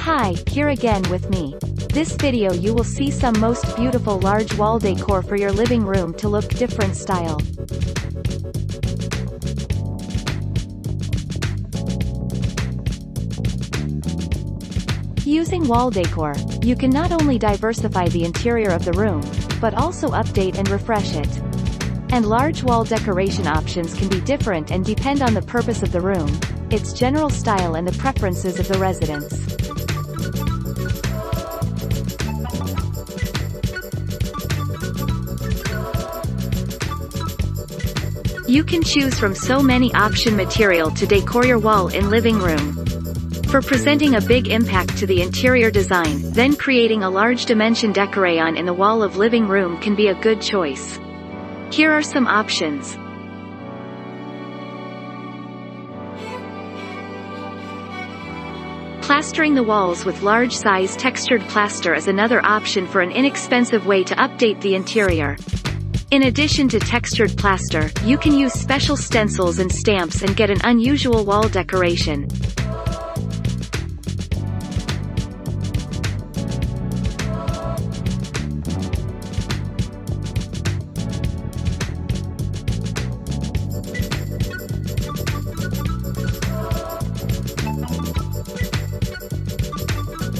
Hi, here again with me. This video you will see some most beautiful large wall decor for your living room to look different style. Using wall decor, you can not only diversify the interior of the room, but also update and refresh it. And large wall decoration options can be different and depend on the purpose of the room, its general style and the preferences of the residents. You can choose from so many option material to decor your wall in living room. For presenting a big impact to the interior design, then creating a large dimension decoration in the wall of living room can be a good choice. Here are some options. Plastering the walls with large size textured plaster is another option for an inexpensive way to update the interior. In addition to textured plaster, you can use special stencils and stamps and get an unusual wall decoration.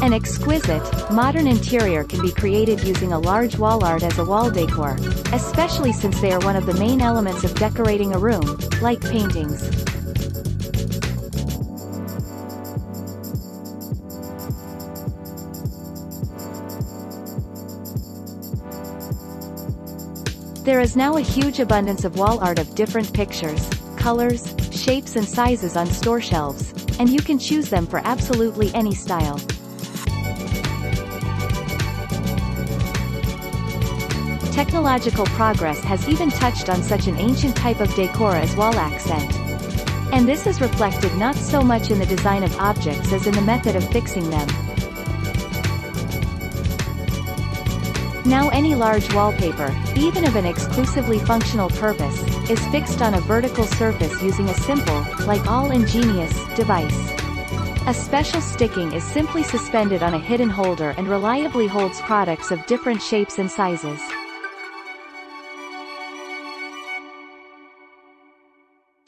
An exquisite, modern interior can be created using a large wall art as a wall decor, especially since they are one of the main elements of decorating a room, like paintings. There is now a huge abundance of wall art of different pictures, colors, shapes and sizes on store shelves, and you can choose them for absolutely any style. Technological progress has even touched on such an ancient type of decor as wall accent. And this is reflected not so much in the design of objects as in the method of fixing them. Now any large wallpaper, even of an exclusively functional purpose, is fixed on a vertical surface using a simple, like all ingenious, device. A special sticking is simply suspended on a hidden holder and reliably holds products of different shapes and sizes.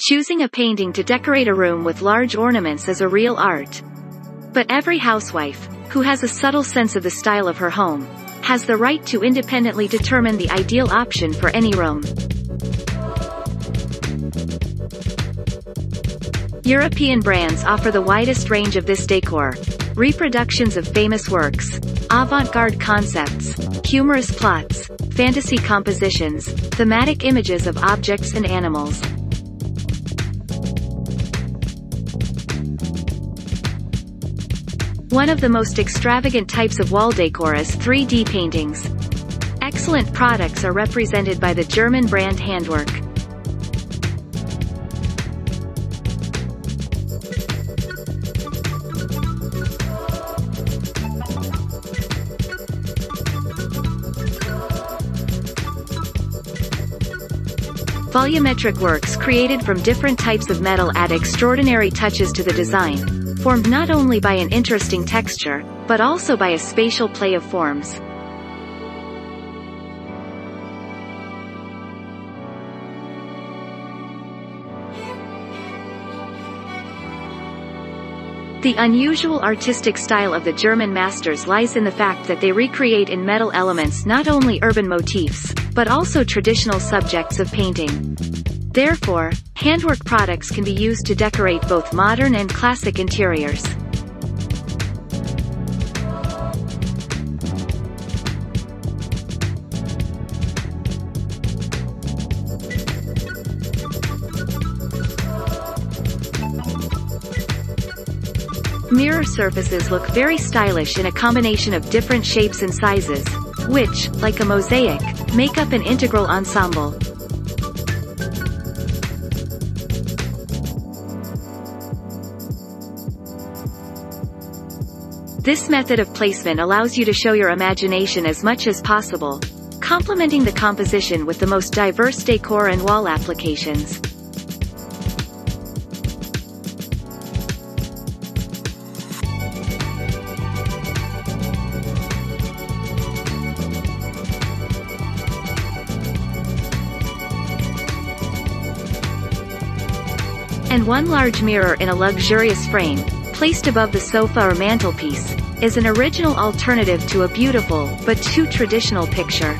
Choosing a painting to decorate a room with large ornaments is a real art. But every housewife, who has a subtle sense of the style of her home, has the right to independently determine the ideal option for any room. European brands offer the widest range of this decor. Reproductions of famous works, avant-garde concepts, humorous plots, fantasy compositions, thematic images of objects and animals, One of the most extravagant types of wall decor is 3D paintings. Excellent products are represented by the German brand Handwerk. Volumetric works created from different types of metal add extraordinary touches to the design, formed not only by an interesting texture, but also by a spatial play of forms. The unusual artistic style of the German masters lies in the fact that they recreate in metal elements not only urban motifs, but also traditional subjects of painting. Therefore, Handwerk products can be used to decorate both modern and classic interiors. Mirror surfaces look very stylish in a combination of different shapes and sizes, which, like a mosaic, make up an integral ensemble. This method of placement allows you to show your imagination as much as possible, complementing the composition with the most diverse decor and wall applications. and one large mirror in a luxurious frame, placed above the sofa or mantelpiece, is an original alternative to a beautiful, but too traditional picture.